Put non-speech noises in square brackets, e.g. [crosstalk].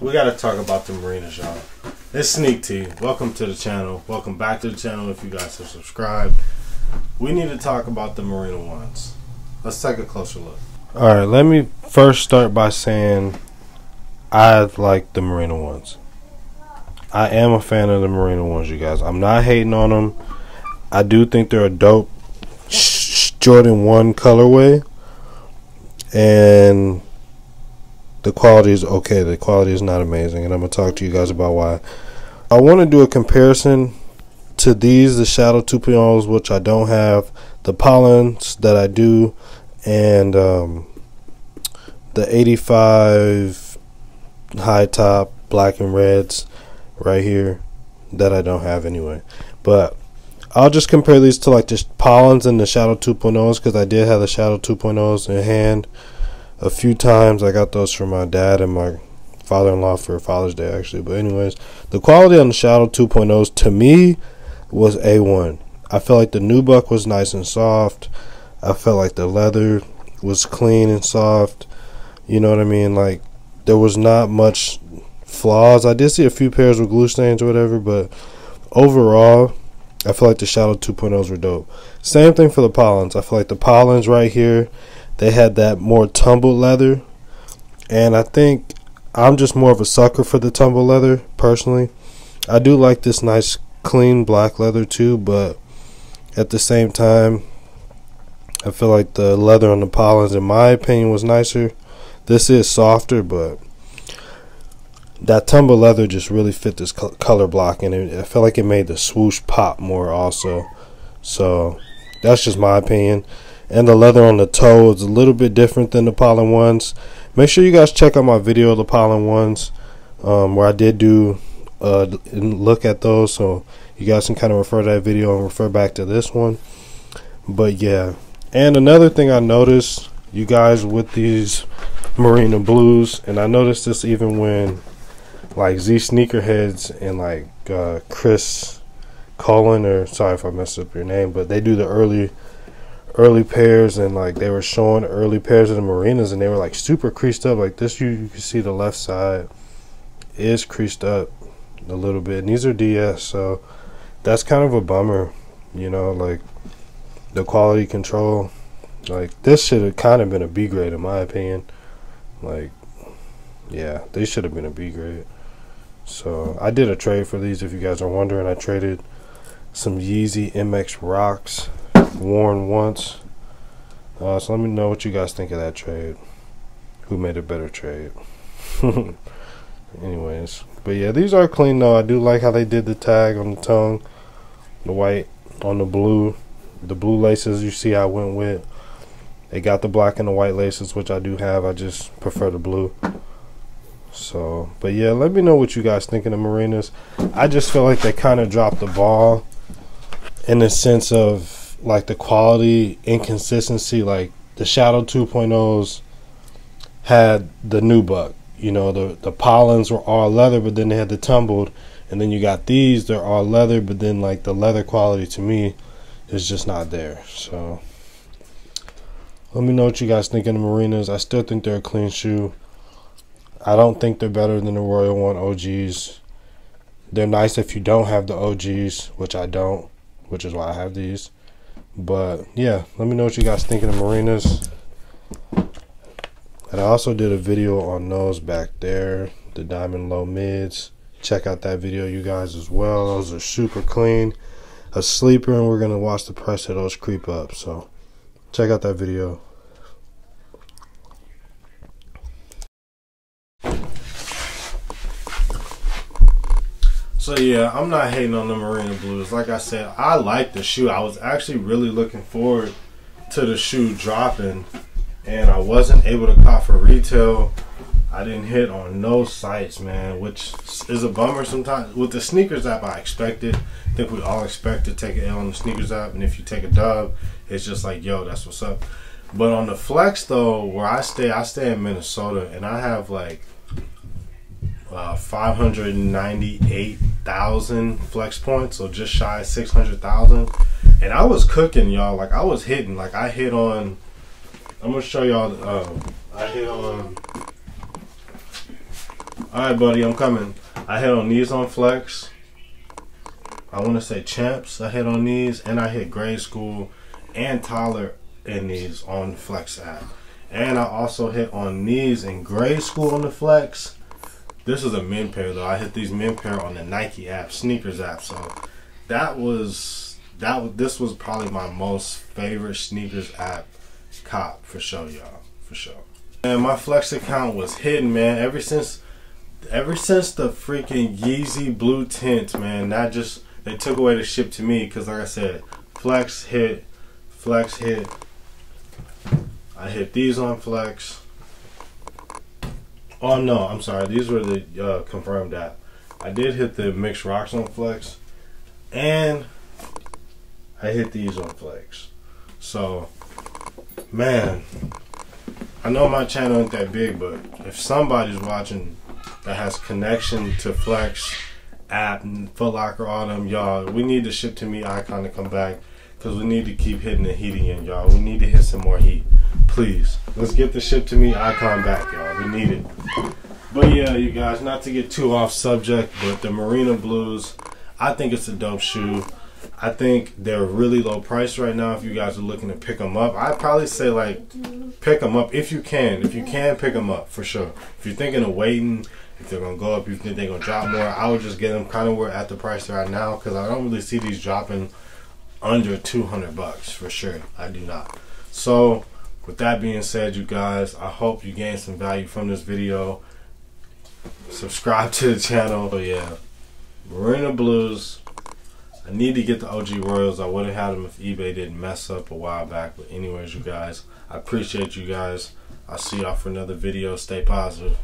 we got to talk about the marinas, y'all. It's Sneak T. Welcome to the channel. Welcome back to the channel if you guys have subscribed. We need to talk about the Marina ones. Let's take a closer look. All right, let me first start by saying I like the Marina ones. I am a fan of the Marina ones, you guys. I'm not hating on them. I do think they're a dope Jordan 1 colorway. And the quality is okay. The quality is not amazing, and I'm gonna talk to you guys about why. I want to do a comparison to these, the Shadow 2.0s, which I don't have, the Pollens that I do, and um, the 85 high top black and reds right here that I don't have anyway. But I'll just compare these to like the Pollens and the Shadow 2.0s because I did have the Shadow 2.0s in hand a few times. I got those from my dad and my father-in-law for Father's Day actually. But anyways, the quality on the Shadow 2.0s to me was A1. I felt like the nubuck was nice and soft. I felt like the leather was clean and soft. You know what I mean? Like there was not much flaws. I did see a few pairs with glue stains or whatever, but overall, I feel like the Shadow 2.0s were dope. Same thing for the Pollens. I feel like the Pollens right here they had that more tumbled leather, and I think I'm just more of a sucker for the tumbled leather personally. I do like this nice clean black leather too, but at the same time, I feel like the leather on the Pollens, in my opinion, was nicer. This is softer, but that tumble leather just really fit this color block, and it, I felt like it made the swoosh pop more also. So that's just my opinion and the leather on the toe is a little bit different than the pollen ones. Make sure you guys check out my video of the pollen ones um, where I did do uh, look at those so you guys can kind of refer to that video and refer back to this one. But yeah, and another thing I noticed you guys with these Marina Blues, and I noticed this even when like Z Sneakerheads and like uh, Chris Cullen, or sorry if I messed up your name, but they do the early early pairs and like they were showing early pairs of the marinas and they were like super creased up. Like this you, you can see the left side is creased up a little bit and these are ds so that's kind of a bummer you know like the quality control. Like this should have kind of been a b grade in my opinion. Like yeah they should have been a b grade. So i did a trade for these if you guys are wondering. I traded some yeezy mx rocks worn once. Uh, so let me know what you guys think of that trade. Who made a better trade? [laughs] Anyways, but yeah, these are clean though. I do like how they did the tag on the tongue, the white on the blue, the blue laces. You see, I went with. They got the black and the white laces, which I do have. I just prefer the blue. So, but yeah, let me know what you guys think of the Marinas. I just feel like they kind of dropped the ball in the sense of like the quality inconsistency like the shadow 2.0s had the new nubuck you know the the Pollens were all leather but then they had the tumbled and then you got these they're all leather but then like the leather quality to me is just not there so. Let me know what you guys think of the marinas. I still think they're a clean shoe. I don't think they're better than the royal one og's they're nice if you don't have the og's which i don't which is why i have these but yeah, let me know what you guys think of the marinas. And I also did a video on those back there, the diamond low mids. Check out that video, you guys, as well. Those are super clean. A sleeper, and we're gonna watch the price of those creep up. So check out that video. So yeah, I'm not hating on the Marina Blues. Like I said, I like the shoe. I was actually really looking forward to the shoe dropping, and I wasn't able to cop for retail. I didn't hit on no sites, man, which is a bummer sometimes. With the SNKRS app, I expected. I think we all expect to take an L on the SNKRS app, and if you take a dub, it's just like, yo, that's what's up. But on the flex though, where I stay, I stay in Minnesota, and I have like uh, 598,000 flex points, so just shy 600,000. And I was cooking, y'all. Like I was hitting. Like I hit on. I'm gonna show y'all. Uh, I hit on. Alright, buddy, I'm coming. I hit on these on Flex. I want to say Champs. I hit on these, and I hit Grade School and Tyler in these on Flex app. And I also hit on these in Grade School on the Flex. This is a men pair though. I hit these men pair on the Nike app, SNKRS app. So that was that. This was probably my most favorite SNKRS app cop for sure, y'all. For sure. And my Flex account was hidden, man. Ever since ever since the freaking Yeezy blue tint, man, that just they took away the ship to me because, like I said, Flex hit, Flex hit. I hit these on Flex. Oh no, I'm sorry. These were the uh, confirmed app. I did hit the mixed rocks on Flex, and I hit these on Flex. So, man, I know my channel ain't that big, but if somebody's watching that has connection to Flex app and Foot Locker, all them, y'all, we need the ship to me icon to come back because we need to keep hitting the heating in, y'all. We need to hit some more heat. Please, let's get the ship to me icon back, y'all. We need it. But yeah, you guys, not to get too off subject, but the Marina Blues, I think it's a dope shoe. I think they're really low price right now. If you guys are looking to pick them up, I'd probably say like pick them up if you can. If you can, pick them up for sure. If you're thinking of waiting, if they're gonna go up, you think they're gonna drop more, I would just get them kind of where at the price they're at now because I don't really see these dropping under 200 bucks for sure. I do not. So with that being said, you guys, I hope you gained some value from this video. Subscribe to the channel. But yeah, Marina Blues. I need to get the OG Royals. I would have had them if eBay didn't mess up a while back. But anyways, you guys, I appreciate you guys. I'll see y'all for another video. Stay positive.